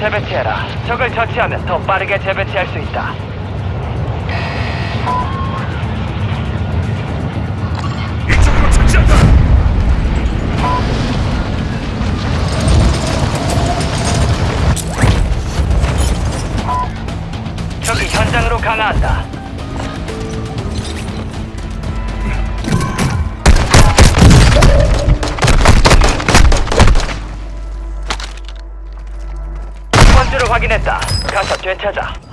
재배치해라. 적을 처치하면 더 빠르게 재배치할 수 있다. 번주를 확인했다. 가서 되찾아.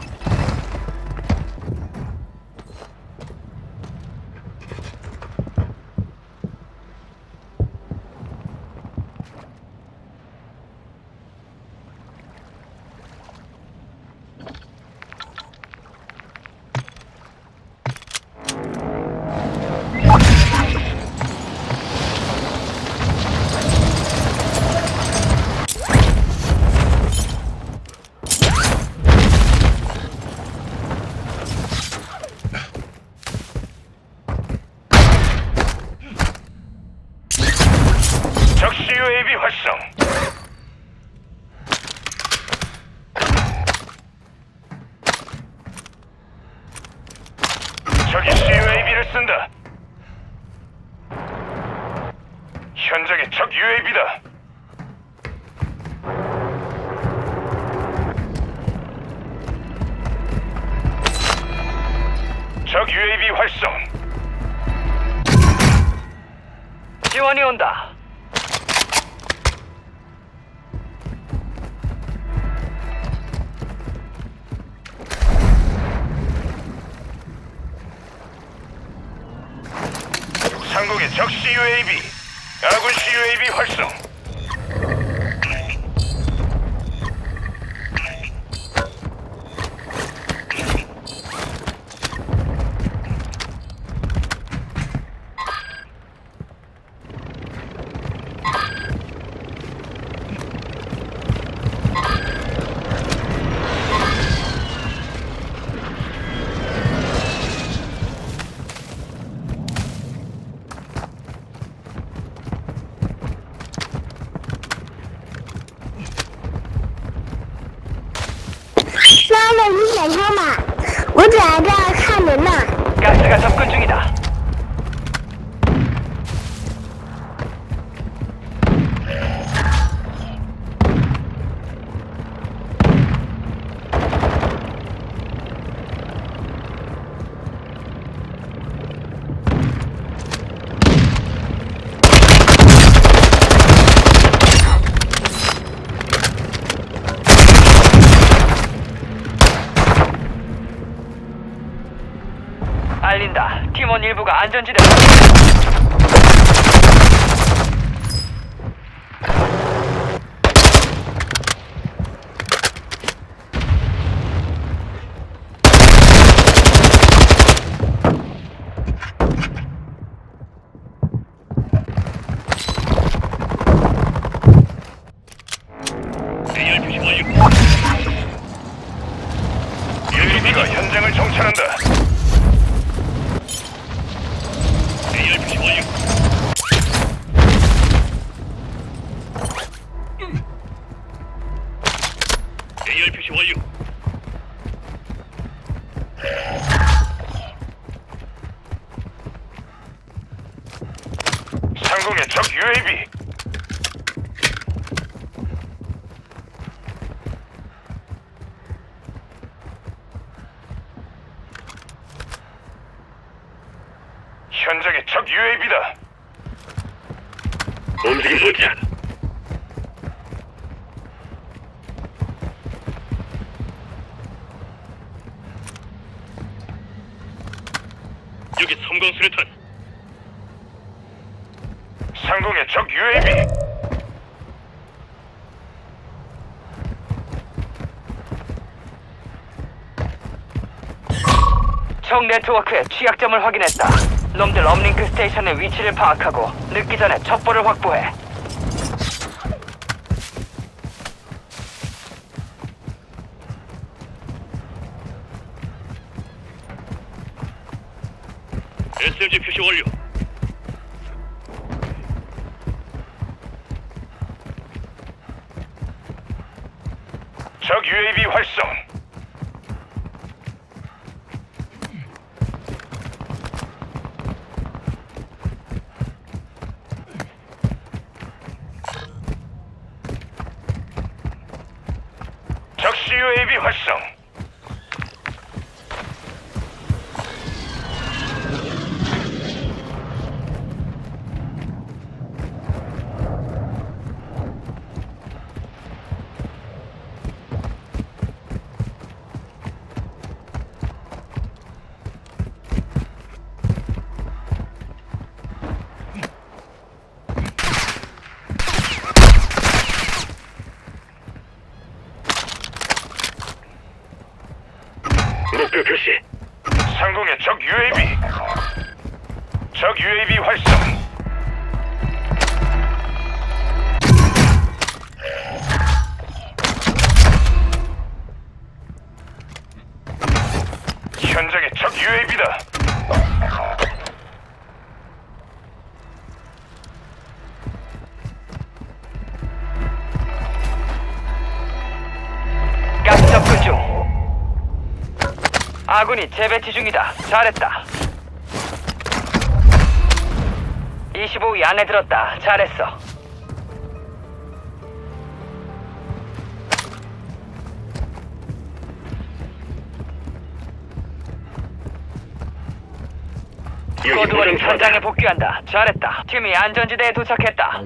UAV 활성. 적이 CUAV를 쓴다. 현장에 적 UAV다. 적 UAV 활성. 지원이 온다. 공의 적 CUAV. 아군 CUAV 활성. 你在这看什呢？ 알린다. 팀원 일부가 안전지대. UAV가 현장을 정찰한다. ARPC 완료. ARPC 완료. 상공의 적 UAV. 현장에 적 UAV다. 움직임 보자. 여기 섬광 수류탄. 상공의 적 UAV. 적 네트워크의 취약점을 확인했다. 놈들 uplink station의 위치를 파악하고 늦기 전에 첩보를 확보해. SMG 표시 완료. UAV 활성. 적시 UAV 활성. 목표 표시. 상공의 적 UAV. 적 UAV 활성. 현장에 적 UAV다. 아군이 재배치 중이다. 잘했다. 25위 안에 들었다. 잘했어. 거두어린 현장에 복귀한다. 잘했다. 팀이 안전지대에 도착했다.